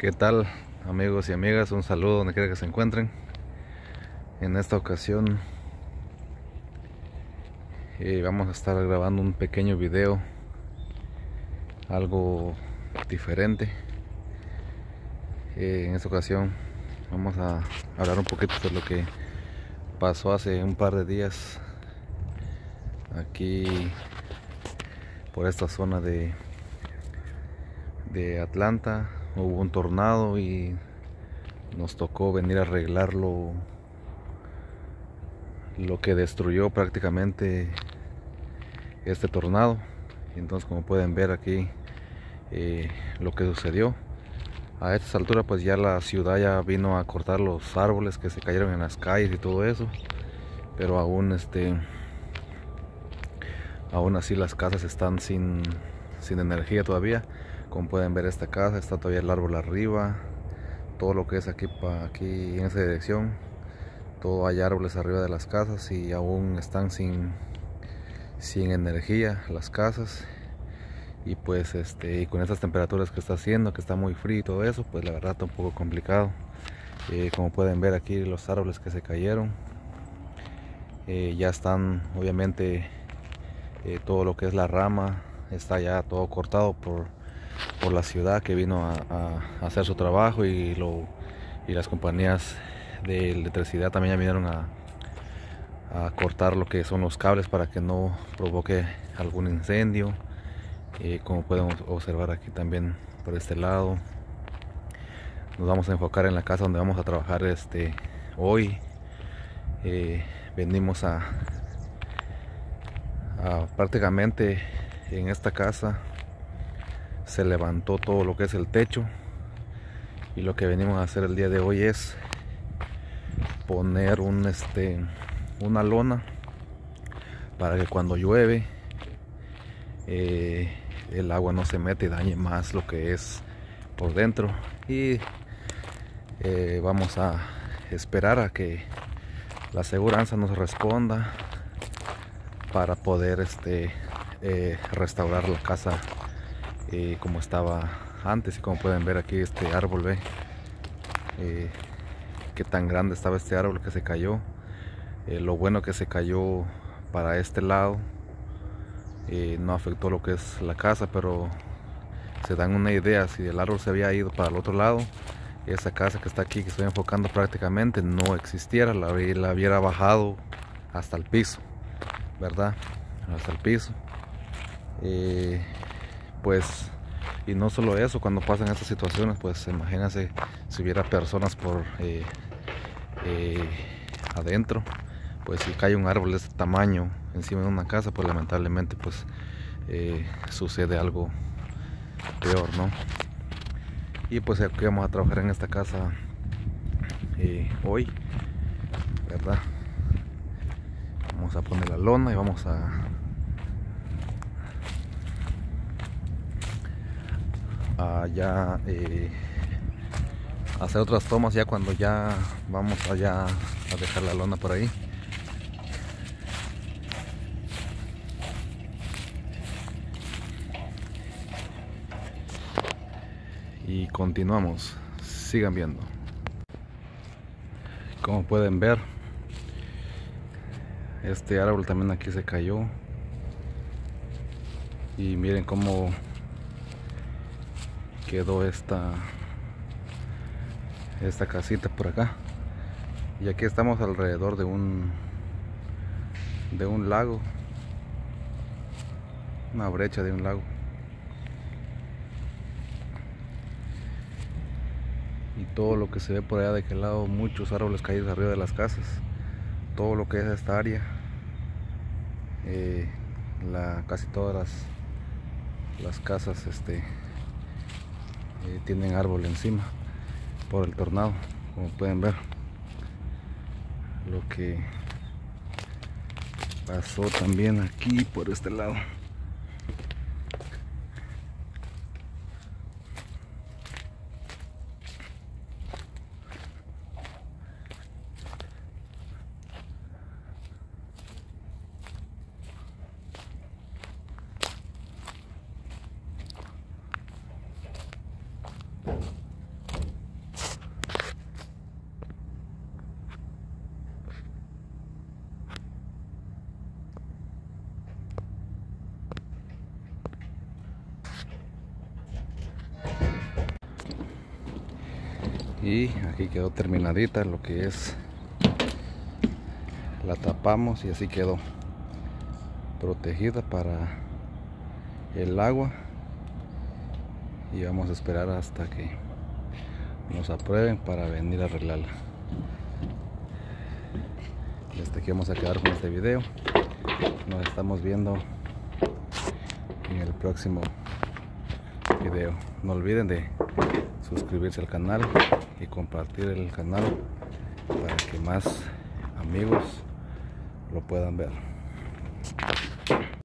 ¿Qué tal amigos y amigas? Un saludo donde quiera que se encuentren. En esta ocasión eh, vamos a estar grabando un pequeño video, algo diferente. Eh, en esta ocasión vamos a hablar un poquito de lo que pasó hace un par de días aquí por esta zona de, de Atlanta hubo un tornado y nos tocó venir a arreglarlo. Lo que destruyó prácticamente este tornado. Entonces como pueden ver aquí eh, lo que sucedió. A estas alturas pues ya la ciudad ya vino a cortar los árboles que se cayeron en las calles y todo eso. Pero aún este aún así las casas están sin, sin energía todavía como pueden ver esta casa está todavía el árbol arriba. Todo lo que es aquí para aquí en esa dirección todo hay árboles arriba de las casas y aún están sin sin energía las casas. Y pues este y con estas temperaturas que está haciendo que está muy frío y todo eso pues la verdad está un poco complicado. Eh, como pueden ver aquí los árboles que se cayeron eh, ya están obviamente eh, todo lo que es la rama está ya todo cortado por por la ciudad que vino a, hacer su trabajo y, lo, y las compañías de electricidad también ya vinieron a, cortar lo que son los cables para que no provoque algún incendio. Eh, como podemos observar aquí también por este lado nos vamos a enfocar en la casa donde vamos a trabajar este hoy. Eh, venimos a, a prácticamente en esta casa se levantó todo lo que es el techo. Y lo que venimos a hacer el día de hoy es poner un este una lona para que cuando llueve eh, el agua no se mete y dañe más lo que es por dentro. Y eh, vamos a esperar a que la aseguranza nos responda para poder este eh, restaurar la casa eh, como estaba antes y como pueden ver aquí este árbol ve eh, qué tan grande estaba este árbol que se cayó eh, lo bueno que se cayó para este lado no afectó lo que es la casa pero se dan una idea si el árbol se había ido para el otro lado esa casa que está aquí que estoy enfocando prácticamente no existiera la, la hubiera bajado hasta el piso verdad hasta el piso pues y no solo eso cuando pasan estas situaciones pues imagínense si hubiera personas por eh, eh, adentro pues si cae un árbol de este tamaño encima de una casa pues lamentablemente pues eh, sucede algo peor no y pues aquí vamos a trabajar en esta casa hoy verdad vamos a poner la lona y vamos a a ya eh, hacer otras tomas ya cuando ya vamos allá a dejar la lona por ahí. Y continuamos. Sigan viendo. Como pueden ver este árbol también aquí se cayó. Y miren cómo quedó esta esta casita por acá. Y aquí estamos alrededor de un de un lago. Una brecha de un lago. Y todo lo que se ve por allá de aquel lado muchos árboles caídos arriba de las casas. Todo lo que es esta área. Eh, la, casi todas las, las casas este tienen árbol encima por el tornado como pueden ver. Lo que pasó también aquí por este lado y aquí quedó terminadita lo que es. La tapamos y así quedó protegida para el agua y vamos a esperar hasta que nos aprueben para venir a arreglarla. Y hasta aquí vamos a quedar con este video. Nos estamos viendo en el próximo video. No olviden de suscribirse al canal y compartir el canal para que más amigos lo puedan ver